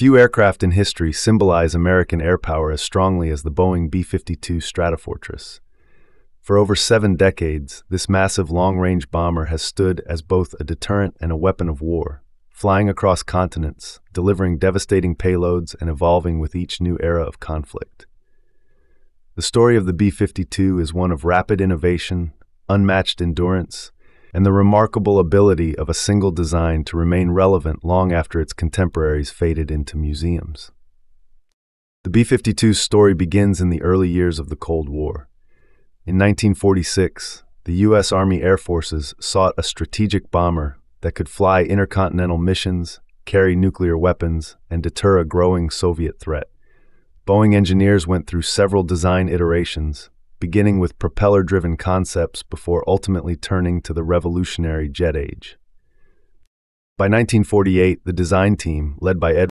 Few aircraft in history symbolize American air power as strongly as the Boeing B 52 Stratofortress. For over seven decades, this massive long range bomber has stood as both a deterrent and a weapon of war, flying across continents, delivering devastating payloads, and evolving with each new era of conflict. The story of the B 52 is one of rapid innovation, unmatched endurance, and the remarkable ability of a single design to remain relevant long after its contemporaries faded into museums. The B 52's story begins in the early years of the Cold War. In 1946, the U.S. Army Air Forces sought a strategic bomber that could fly intercontinental missions, carry nuclear weapons, and deter a growing Soviet threat. Boeing engineers went through several design iterations, beginning with propeller driven concepts before ultimately turning to the revolutionary jet age. By 1948, the design team, led by Ed